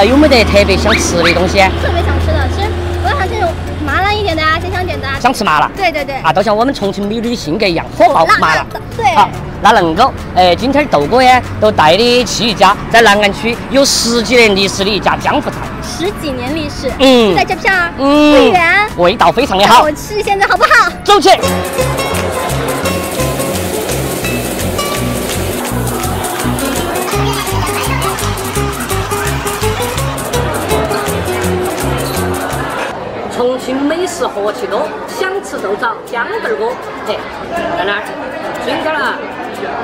呃，有没得特别想吃的东西？特别想吃的，其实我想吃那种麻辣一点的啊，香香点的啊。想吃麻辣？对对对。啊，都像我们重庆美女的性格一样，火爆麻辣。对。好，那能够，哎，今天豆哥呀，都带你去一家在南岸区有十几年历史的一家江湖菜。十几年历史。嗯。在这片儿。嗯。不远。味道非常的好。我吃现在好不好？走起。重庆美食何其多，想吃就找江豆哥。嘿，在哪儿？今天呢，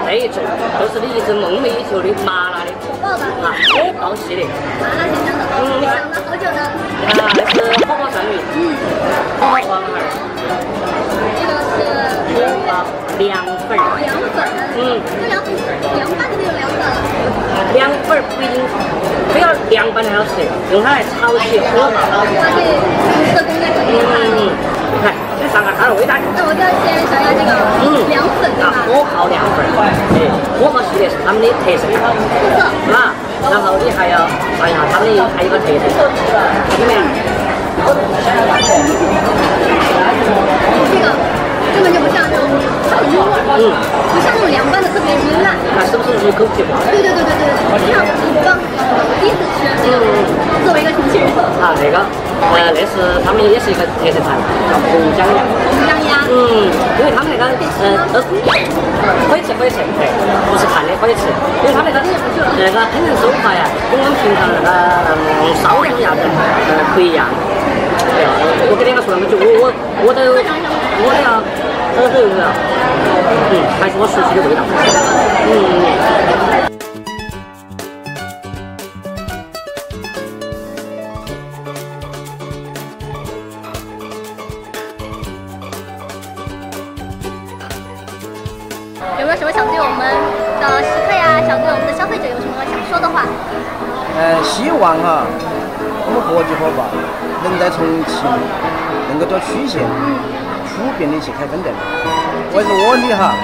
这一桌都是你一直梦寐以求的麻辣的，啊，火爆系列。麻辣鲜香的，嗯，你想了好久呢。啊，那是火爆鳝鱼，嗯，火爆黄孩儿。这个是火爆凉粉儿。凉粉，嗯，这凉粉凉拌的那种凉粉。凉粉不一定非要凉拌才好吃，用它来炒起火爆。嗯，看，先尝下它的味道。那我就要先尝下这个凉粉对吧？火烤凉粉，哎，火烤系列是他们的特色。特色。啊，然后你还要尝一下他们的还有个特色，怎么样？对对对对对，非常很棒。第一次吃，作为一个重庆人。啊，那个。呃，那是他们也是一个特色菜，叫红姜鸭。红姜鸭。嗯，因为他们那个呃都是可以吃可以吃，对，不是看的可以吃，因为他们那个那个烹饪手法呀，跟我们平常那个嗯烧羊鸭子呃不一样。哎呀，我给两个说那么久，我我我都我都要喝口水了。嗯，还是我熟悉的味道。嗯。有没有什么想对我们的食客呀，想对我们的消费者有什么想说的话？呃，希望哈，我们合作伙伴能在重庆能够做曲线，普遍的去开分店。我是我的哈，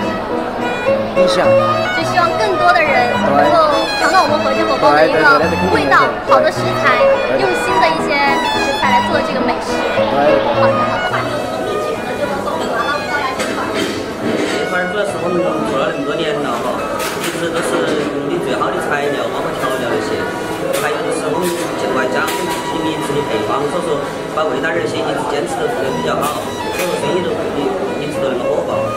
理想。就希望更多的人能够尝到我们合记火锅的一个味道，好的食材，用心的一些食材来做这个美食。好的，好的。我们做了那么多年了哈，一直都是用的最好的材料，包括调料那些。还有就是我们外加我们自己秘制的配方，所以说把味道这些一直坚持的做的比较好，所以说生意都一直都那么火爆。